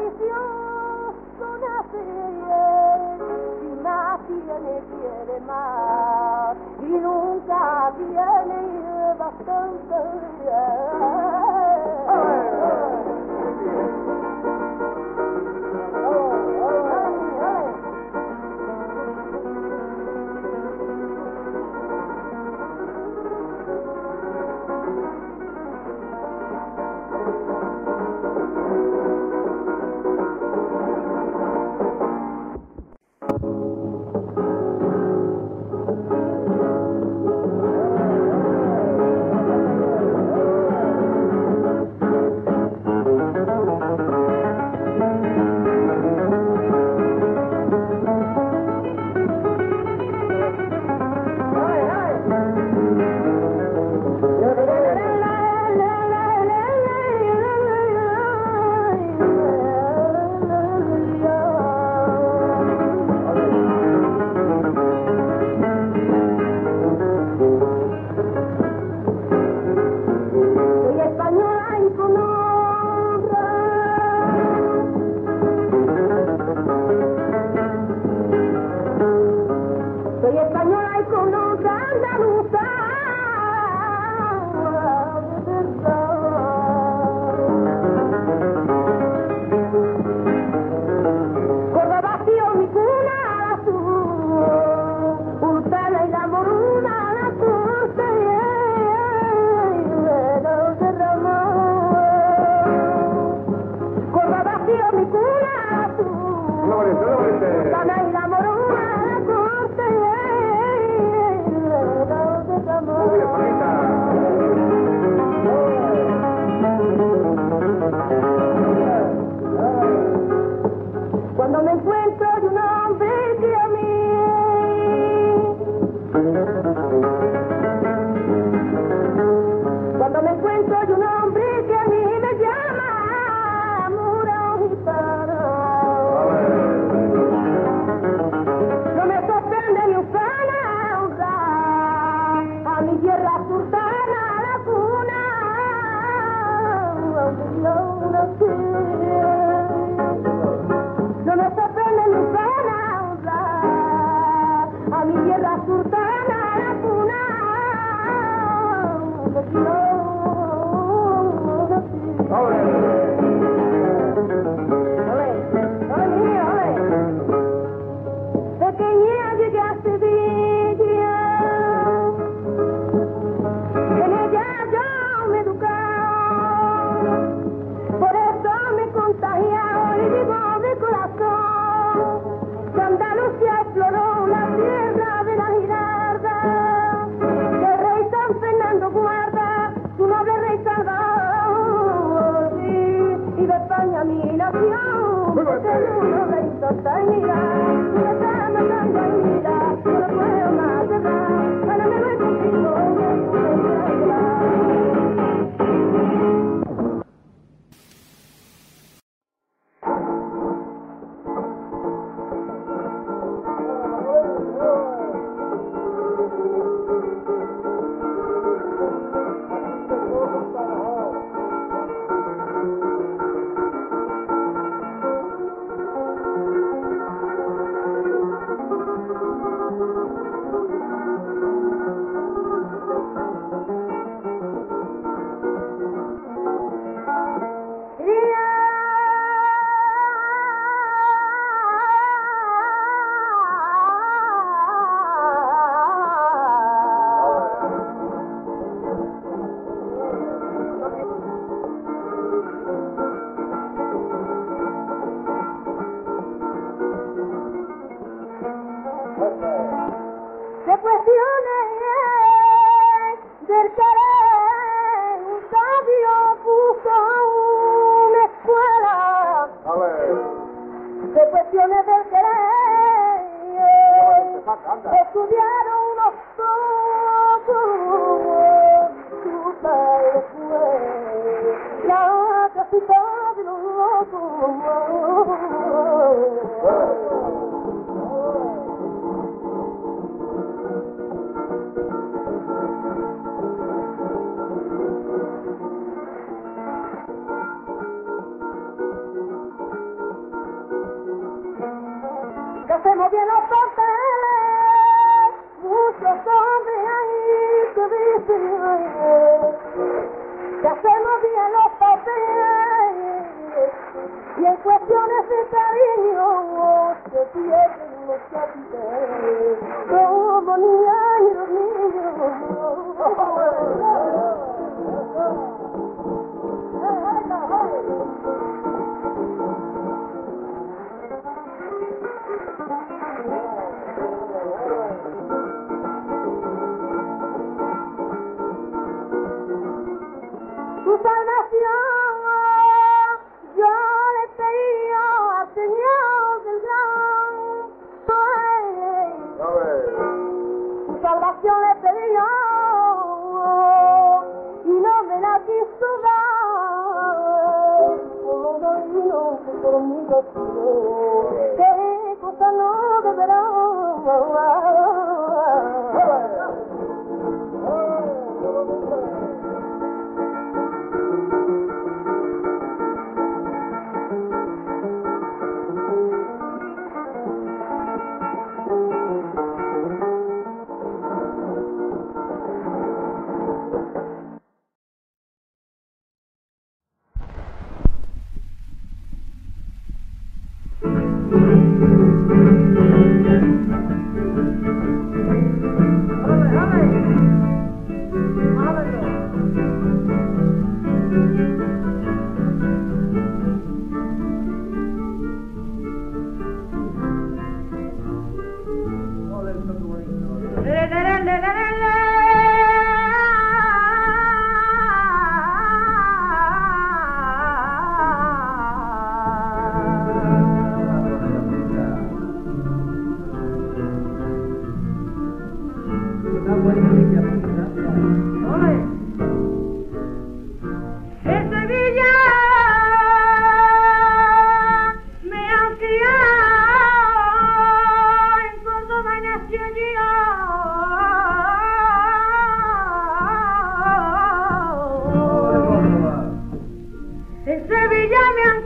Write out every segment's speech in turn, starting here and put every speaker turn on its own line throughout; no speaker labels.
cariñoso nace bien, si más tiene, quiere más, y nunca tiene bastante bien. Thank you. कुता बराम हऊवा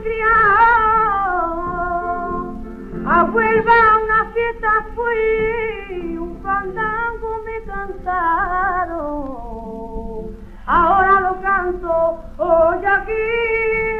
criado. A ah, Huelva a una fiesta fui, un fandango me cantaron. Ahora lo canto hoy aquí.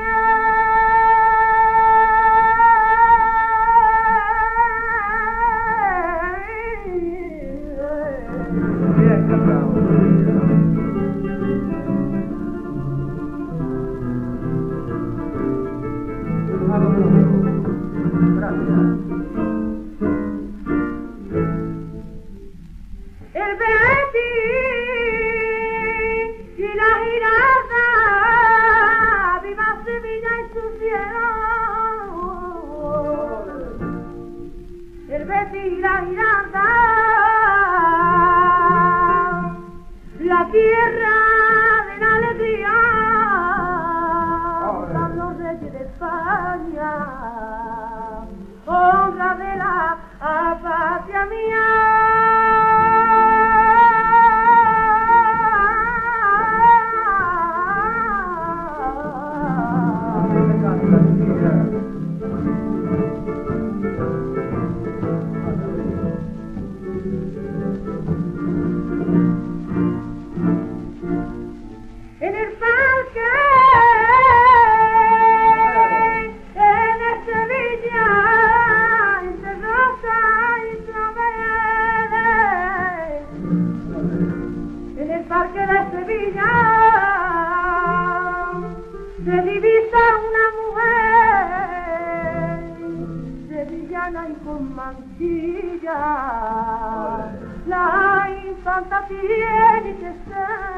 La infanta tiene que ser